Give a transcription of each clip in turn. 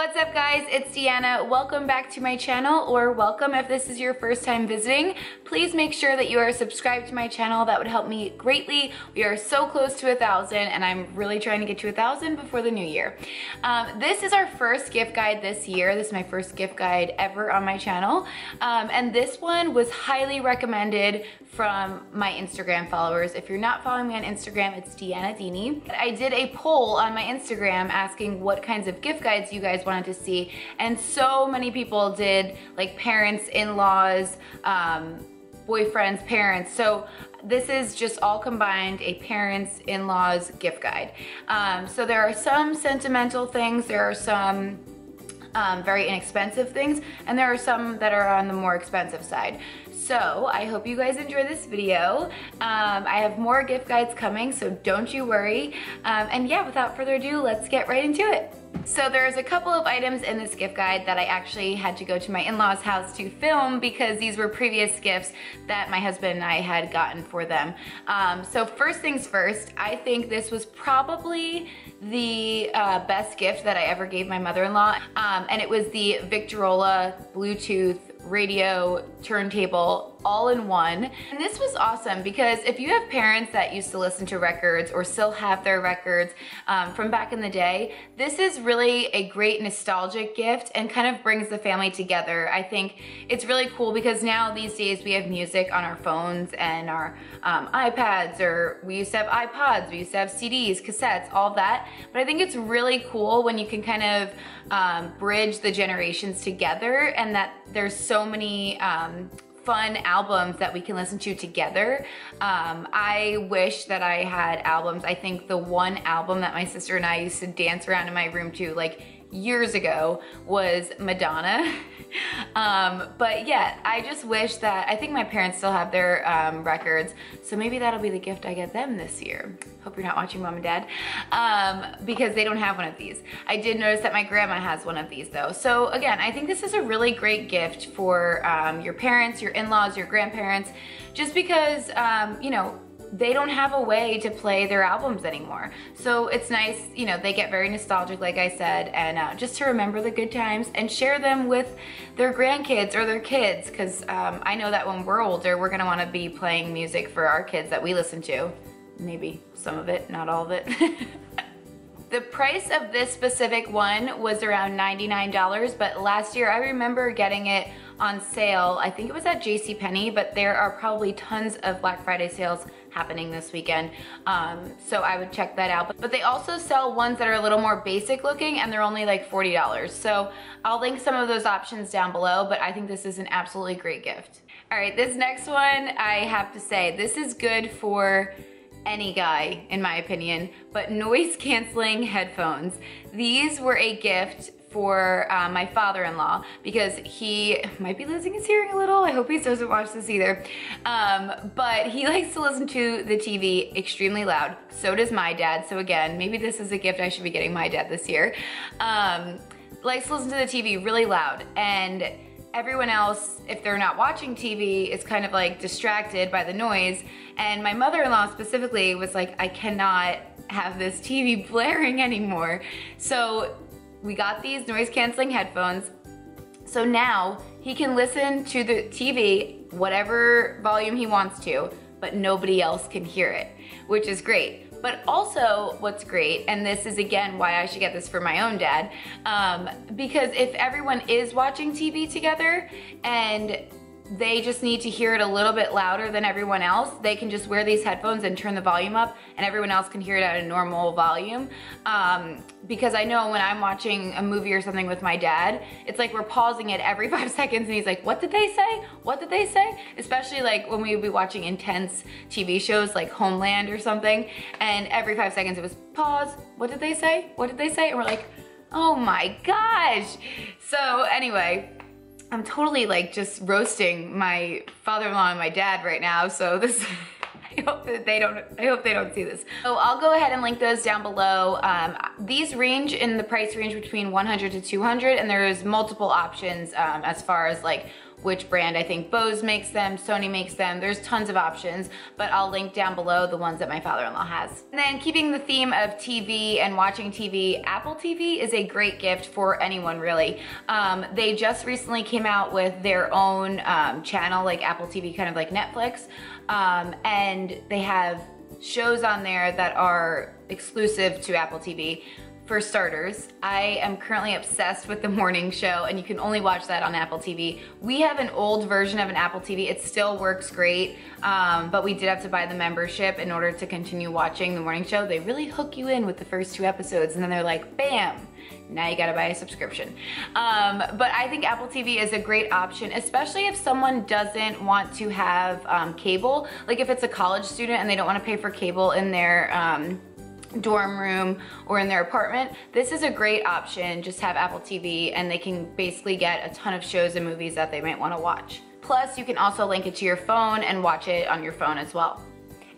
What's up guys, it's Deanna. Welcome back to my channel, or welcome if this is your first time visiting. Please make sure that you are subscribed to my channel. That would help me greatly. We are so close to a thousand and I'm really trying to get to a thousand before the new year. Um, this is our first gift guide this year. This is my first gift guide ever on my channel. Um, and this one was highly recommended from my Instagram followers. If you're not following me on Instagram, it's Deanna Dini. I did a poll on my Instagram asking what kinds of gift guides you guys wanted to see. And so many people did like parents, in-laws, um, boyfriends, parents. So this is just all combined a parents, in-laws gift guide. Um, so there are some sentimental things, there are some um, very inexpensive things, and there are some that are on the more expensive side. So I hope you guys enjoy this video. Um, I have more gift guides coming, so don't you worry. Um, and yeah, without further ado, let's get right into it. So there's a couple of items in this gift guide that I actually had to go to my in-laws house to film because these were previous gifts that my husband and I had gotten for them. Um, so first things first, I think this was probably the uh, best gift that I ever gave my mother-in-law. Um, and it was the Victorola Bluetooth radio, turntable, all in one. And this was awesome because if you have parents that used to listen to records or still have their records um, from back in the day, this is really a great nostalgic gift and kind of brings the family together. I think it's really cool because now these days we have music on our phones and our um, iPads or we used to have iPods, we used to have CDs, cassettes, all that. But I think it's really cool when you can kind of um, bridge the generations together and that there's so many um, fun albums that we can listen to together. Um, I wish that I had albums. I think the one album that my sister and I used to dance around in my room to like years ago was Madonna. um, but yeah, I just wish that, I think my parents still have their um, records, so maybe that'll be the gift I get them this year. Hope you're not watching mom and dad, um, because they don't have one of these. I did notice that my grandma has one of these though. So again, I think this is a really great gift for um, your parents, your in-laws, your grandparents, just because, um, you know, they don't have a way to play their albums anymore. So it's nice, you know, they get very nostalgic, like I said, and uh, just to remember the good times and share them with their grandkids or their kids, because um, I know that when we're older, we're gonna wanna be playing music for our kids that we listen to. Maybe some of it, not all of it. The price of this specific one was around $99, but last year I remember getting it on sale. I think it was at JCPenney, but there are probably tons of Black Friday sales happening this weekend. Um, so I would check that out. But they also sell ones that are a little more basic looking and they're only like $40. So I'll link some of those options down below, but I think this is an absolutely great gift. All right, this next one, I have to say, this is good for any guy, in my opinion, but noise canceling headphones. These were a gift for uh, my father-in-law because he might be losing his hearing a little. I hope he doesn't watch this either. Um, but he likes to listen to the TV extremely loud. So does my dad. So again, maybe this is a gift I should be getting my dad this year. Um, likes to listen to the TV really loud and everyone else, if they're not watching TV, is kind of like distracted by the noise. And my mother-in-law specifically was like, I cannot have this TV blaring anymore. So we got these noise canceling headphones. So now he can listen to the TV, whatever volume he wants to, but nobody else can hear it, which is great. But also what's great, and this is again why I should get this for my own dad, um, because if everyone is watching TV together and they just need to hear it a little bit louder than everyone else, they can just wear these headphones and turn the volume up and everyone else can hear it at a normal volume. Um, because I know when I'm watching a movie or something with my dad, it's like we're pausing it every five seconds and he's like, what did they say? What did they say? Especially like when we would be watching intense TV shows like Homeland or something and every five seconds it was pause, what did they say? What did they say? And we're like, oh my gosh. So anyway, I'm totally like just roasting my father-in-law and my dad right now. So this, I hope that they don't, I hope they don't see this. So I'll go ahead and link those down below. Um, these range in the price range between 100 to 200 and there's multiple options um, as far as like which brand. I think Bose makes them, Sony makes them. There's tons of options, but I'll link down below the ones that my father-in-law has. And then keeping the theme of TV and watching TV, Apple TV is a great gift for anyone really. Um, they just recently came out with their own um, channel, like Apple TV, kind of like Netflix, um, and they have shows on there that are exclusive to Apple TV. For starters, I am currently obsessed with the morning show and you can only watch that on Apple TV. We have an old version of an Apple TV. It still works great, um, but we did have to buy the membership in order to continue watching the morning show. They really hook you in with the first two episodes and then they're like, bam, now you gotta buy a subscription. Um, but I think Apple TV is a great option, especially if someone doesn't want to have um, cable. Like if it's a college student and they don't wanna pay for cable in their um, dorm room or in their apartment, this is a great option. Just have Apple TV and they can basically get a ton of shows and movies that they might wanna watch. Plus, you can also link it to your phone and watch it on your phone as well.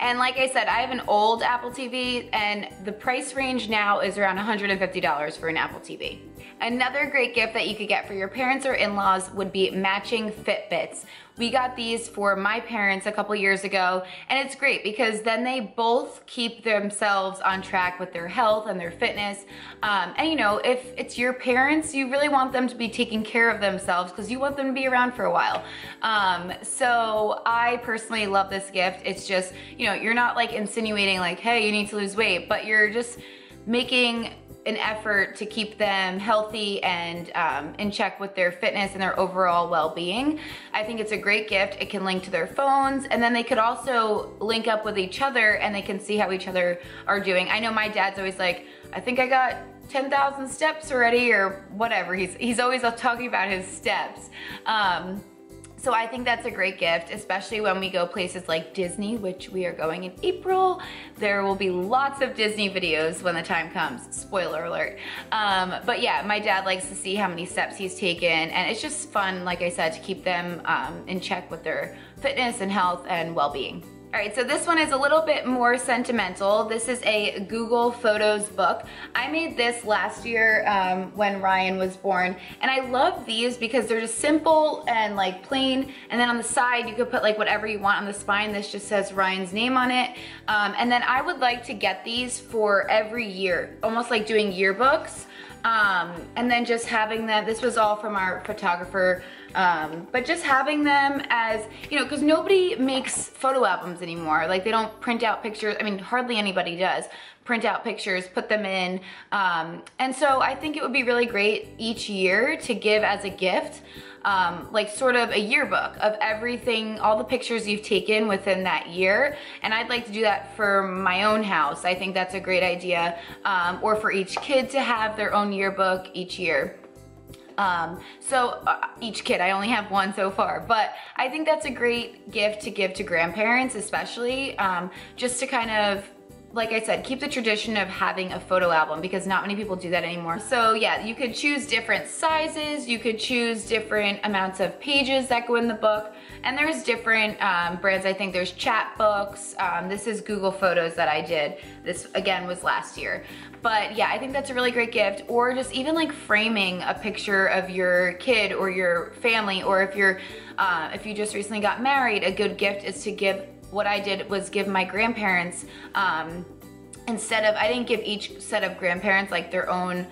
And like I said, I have an old Apple TV and the price range now is around $150 for an Apple TV. Another great gift that you could get for your parents or in-laws would be matching Fitbits. We got these for my parents a couple years ago and it's great because then they both keep themselves on track with their health and their fitness. Um, and you know, if it's your parents, you really want them to be taking care of themselves because you want them to be around for a while. Um, so I personally love this gift. It's just, you know, you're not like insinuating like, hey, you need to lose weight, but you're just making an effort to keep them healthy and um, in check with their fitness and their overall well-being. I think it's a great gift. It can link to their phones and then they could also link up with each other and they can see how each other are doing. I know my dad's always like, I think I got 10,000 steps already or whatever. He's, he's always talking about his steps. Um, so I think that's a great gift, especially when we go places like Disney, which we are going in April. There will be lots of Disney videos when the time comes, spoiler alert. Um, but yeah, my dad likes to see how many steps he's taken and it's just fun, like I said, to keep them um, in check with their fitness and health and well-being. All right, so this one is a little bit more sentimental. This is a Google Photos book. I made this last year um, when Ryan was born, and I love these because they're just simple and like plain, and then on the side you could put like whatever you want on the spine. This just says Ryan's name on it. Um, and then I would like to get these for every year, almost like doing yearbooks. Um, and then just having them, this was all from our photographer, um, but just having them as, you know, because nobody makes photo albums anymore. Like they don't print out pictures. I mean, hardly anybody does print out pictures, put them in. Um, and so I think it would be really great each year to give as a gift um, like sort of a yearbook of everything, all the pictures you've taken within that year. And I'd like to do that for my own house. I think that's a great idea. Um, or for each kid to have their own yearbook each year. Um, so uh, each kid, I only have one so far, but I think that's a great gift to give to grandparents, especially um, just to kind of like I said, keep the tradition of having a photo album because not many people do that anymore. So yeah, you could choose different sizes, you could choose different amounts of pages that go in the book, and there's different um, brands. I think there's Chatbooks. Um, this is Google Photos that I did. This again was last year. But yeah, I think that's a really great gift. Or just even like framing a picture of your kid or your family, or if you're, uh, if you just recently got married, a good gift is to give what I did was give my grandparents, um, instead of, I didn't give each set of grandparents like their own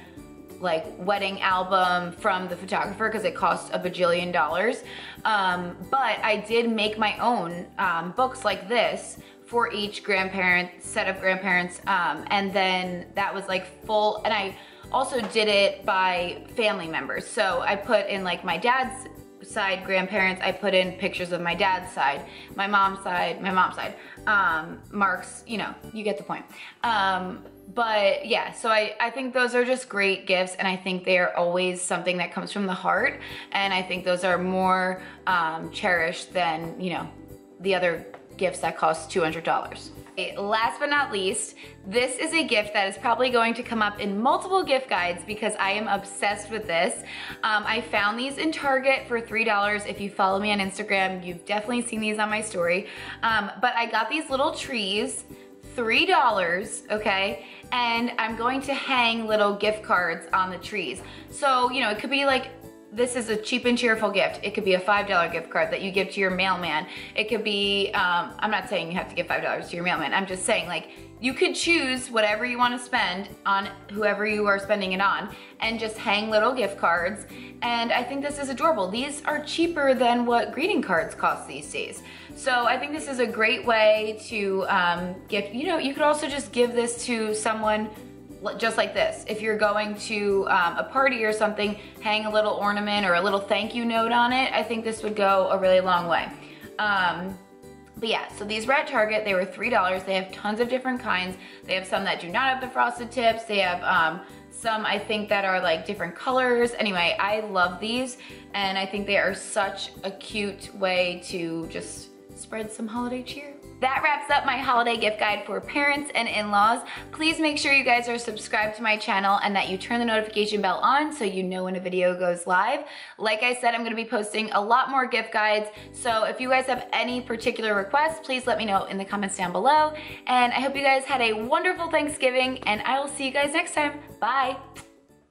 like wedding album from the photographer because it cost a bajillion dollars. Um, but I did make my own um, books like this for each grandparent, set of grandparents. Um, and then that was like full, and I also did it by family members. So I put in like my dad's side grandparents, I put in pictures of my dad's side, my mom's side, my mom's side, um, Mark's, you know, you get the point. Um, but yeah, so I, I think those are just great gifts and I think they are always something that comes from the heart and I think those are more um, cherished than, you know, the other gifts that cost $200. Last but not least, this is a gift that is probably going to come up in multiple gift guides because I am obsessed with this. Um, I found these in Target for $3. If you follow me on Instagram, you've definitely seen these on my story. Um, but I got these little trees, $3, okay? And I'm going to hang little gift cards on the trees. So, you know, it could be like this is a cheap and cheerful gift. It could be a $5 gift card that you give to your mailman. It could be, um, I'm not saying you have to give $5 to your mailman. I'm just saying like, you could choose whatever you want to spend on whoever you are spending it on and just hang little gift cards. And I think this is adorable. These are cheaper than what greeting cards cost these days. So I think this is a great way to um, give, you know, you could also just give this to someone just like this. If you're going to um, a party or something, hang a little ornament or a little thank you note on it, I think this would go a really long way. Um, but yeah, so these were at Target. They were $3. They have tons of different kinds. They have some that do not have the frosted tips. They have um, some I think that are like different colors. Anyway, I love these and I think they are such a cute way to just spread some holiday cheer. That wraps up my holiday gift guide for parents and in-laws. Please make sure you guys are subscribed to my channel and that you turn the notification bell on so you know when a video goes live. Like I said, I'm gonna be posting a lot more gift guides. So if you guys have any particular requests, please let me know in the comments down below. And I hope you guys had a wonderful Thanksgiving and I will see you guys next time. Bye.